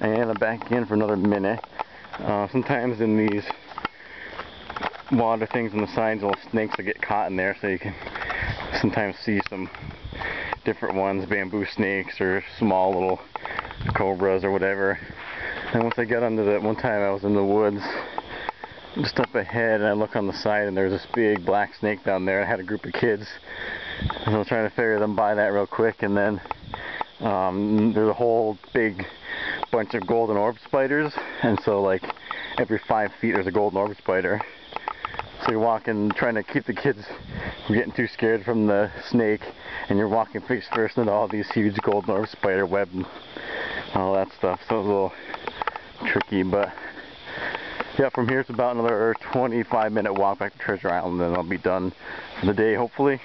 And I'm back in for another minute. Uh, sometimes in these water things on the sides, little snakes will get caught in there, so you can sometimes see some different ones, bamboo snakes or small little cobras or whatever. And once I got under that one time I was in the woods just up ahead and I look on the side and there's this big black snake down there. I had a group of kids and I was trying to ferry them by that real quick and then um, there's a whole big bunch of golden orb spiders and so like every five feet there's a golden orb spider. So you're walking, trying to keep the kids from getting too scared from the snake, and you're walking face first into all these huge golden orb spider web and all that stuff. So it's a little tricky, but yeah, from here it's about another 25 minute walk back to Treasure Island, and then I'll be done for the day, hopefully.